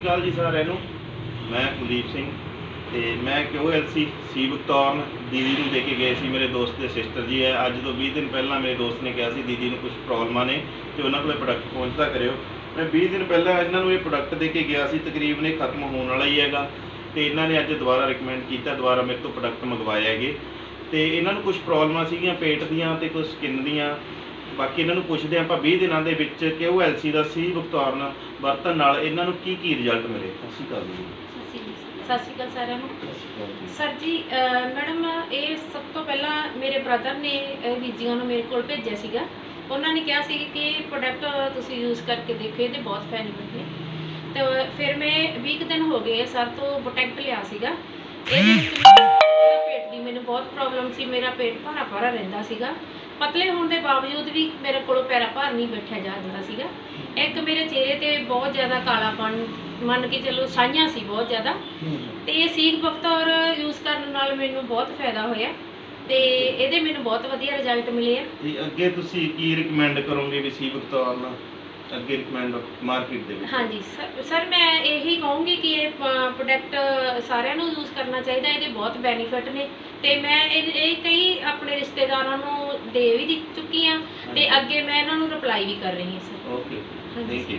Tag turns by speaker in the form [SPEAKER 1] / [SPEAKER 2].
[SPEAKER 1] ਸਤਿ ਸ਼੍ਰੀ ਅਕਾਲ ਜੀ ਸਾਰਿਆਂ ਨੂੰ। ਮੈਂ ਕੁਲਦੀਪ ਸਿੰਘ ਤੇ ਮੈਂ ਕਿਊਐਲਸੀ ਸੀ ਬਤੌਰਨ ਦੀਦੀ ਨੂੰ ਦੇ ਕੇ ਗਏ ਸੀ ਮੇਰੇ ਦੋਸਤ ਦੇ ਸਿਸਟਰ ਜੀ। ਹੈ ਅੱਜ ਤੋਂ 20 ਦਿਨ ਪਹਿਲਾਂ ਮੇਰੇ ਦੋਸਤ ਨੇ ਕਿਹਾ ਸੀ, ਦੀਦੀ ਨੂੰ ਕੁਝ ਪ੍ਰੋਬਲਮਾਂ ਨੇ ਤੇ ਉਹਨਾਂ ਕੋਲੇ ਪ੍ਰੋਡਕਟ ਪਹੁੰਚਦਾ ਕਰਿਓ। ਮੈਂ 20 ਦਿਨ ਪਹਿਲਾਂ ਇਹਨਾਂ ਨੂੰ ਇਹ ਪ੍ਰੋਡਕਟ ਦੇ ਕੇ ਗਿਆ ਸੀ, ਤਕਰੀਬਨ ਇਹ ਖਤਮ ਹੋਣ ਵਾਲਾ ਹੀ ਹੈਗਾ ਤੇ ਇਹਨਾਂ ਨੇ ਅੱਜ ਦੁਬਾਰਾ ਰეკਮੈਂਡ ਕੀਤਾ, ਦੁਬਾਰਾ ਮੇਰੇ ਤੋਂ ਪ੍ਰੋਡਕਟ ਮੰਗਵਾਏ ਹੈਗੇ ਤੇ ਇਹਨਾਂ ਨੂੰ ਕੁਝ ਪ੍ਰੋਬਲਮਾਂ ਸੀਗੀਆਂ ਪੇਟ ਦੀਆਂ ਤੇ ਕੁਝ ਸਕਿਨ ਦੀਆਂ। ਬਾਕੀ ਇਹਨਾਂ ਨੂੰ ਪੁੱਛਦੇ ਆਪਾਂ 20 ਦਿਨਾਂ ਦੇ ਵਿੱਚ ਕਿ ਉਹ ਐਲਸੀ ਦਾ ਸੀ ਭੁਗਤਾਨ ਵਰਤਣ ਨਾਲ ਇਹਨਾਂ ਨੂੰ ਕੀ ਕੀ ਰਿਜ਼ਲਟ ਮਿਲੇ? ਸ਼੍ਰੀ ਅਕਾਲ ਜੀ।
[SPEAKER 2] ਸਤਿ ਸ਼੍ਰੀ ਅਕਾਲ ਸਾਰਿਆਂ ਨੂੰ।
[SPEAKER 1] ਸ਼੍ਰੀ ਜੀ।
[SPEAKER 2] ਮੈਡਮ ਇਹ ਸਭ ਤੋਂ ਪਹਿਲਾਂ ਮੇਰੇ ਬ੍ਰਦਰ ਨੇ ਇਹ ਬੀਜੀਆਂ ਨੂੰ ਮੇਰੇ ਕੋਲ ਭੇਜਿਆ ਸੀਗਾ। ਉਹਨਾਂ ਨੇ ਕਿਹਾ ਸੀ ਕਿ ਪ੍ਰੋਡਕਟ ਤੁਸੀਂ ਯੂਜ਼ ਕਰਕੇ ਦੇਖੋ ਇਹਦੇ ਬਹੁਤ ਬੈਨੀਫਿਟ ਨੇ। ਤੇ ਫਿਰ ਮੈਂ 20 ਕੁ ਦਿਨ ਹੋ ਗਏ ਸਰ ਤੋਂ ਪ੍ਰੋਟੈਕਟ ਲਿਆ ਸੀਗਾ। ਇਹਦੇ ਵਿੱਚ ਪੇਟ ਦੀ ਮੈਨੂੰ ਬਹੁਤ ਪ੍ਰੋਬਲਮ ਸੀ ਮੇਰਾ ਪੇਟ ਭਾਰਾ ਭਾਰਾ ਰਹਿੰਦਾ ਸੀਗਾ। ਪਤਲੇ ਹੋਣ ਦੇ ਬਾਵਜੂਦ ਵੀ ਮੇਰੇ ਕੋਲੋਂ ਪੈਰਾ ਭਾਰ ਨਹੀਂ ਬੈਠਿਆ ਜਾ ਰਿਹਾ ਸੀਗਾ। ਇੱਕ ਮੇਰੇ ਚਿਹਰੇ ਤੇ ਬਹੁਤ ਜ਼ਿਆਦਾ ਕਾਲਾਪਨ ਮੰਨ ਕੇ ਚੱਲੋ ਸਾਈਆਂ ਸੀ ਬਹੁਤ ਜ਼ਿਆਦਾ। ਤੇ ਇਹ ਸੀਗ ਬਖਤੌਰ ਯੂਜ਼ ਕਰਨ ਨਾਲ ਮੈਨੂੰ ਬਹੁਤ ਫਾਇਦਾ ਹੋਇਆ। ਤੇ ਇਹਦੇ ਮੈਨੂੰ ਬਹੁਤ ਵਧੀਆ ਰਿਜ਼ਲਟ ਮਿਲੇ ਆ।
[SPEAKER 1] ਤੇ ਅੱਗੇ ਤੁਸੀਂ ਕੀ ਰეკਮੈਂਡ ਕਰੋਗੇ ਵੀ ਸੀਗ ਬਖਤੌਰ ਨਾਲ ਅੱਗੇ ਰეკਮੈਂਡ ਮਾਰਕੀਟ ਦੇ ਵਿੱਚ।
[SPEAKER 2] ਹਾਂਜੀ ਸਰ ਮੈਂ ਇਹੀ ਕਹੂੰਗੀ ਕਿ ਇਹ ਪ੍ਰੋਡਕਟ ਸਾਰਿਆਂ ਨੂੰ ਯੂਜ਼ ਕਰਨਾ ਚਾਹੀਦਾ। ਇਹਦੇ ਬਹੁਤ ਬੈਨੀਫਿਟ ਨੇ। ਤੇ ਮੈਂ ਇਹ ਇਹ ਕਈ ਆਪਣੇ ਰਿਸ਼ਤੇਦਾਰਾਂ ਨੂੰ ਦੇ ਵੀ ਦਿੱ ਚੁੱਕੀ ਆ ਤੇ ਅੱਗੇ ਮੈਂ ਇਹਨਾਂ ਨੂੰ ਰਿਪਲਾਈ ਵੀ ਕਰ ਰਹੀ ਹਾਂ ਸਰ।
[SPEAKER 1] ਓਕੇ
[SPEAKER 2] ਹਾਂਜੀ
[SPEAKER 1] ਥੈਂਕ ਯੂ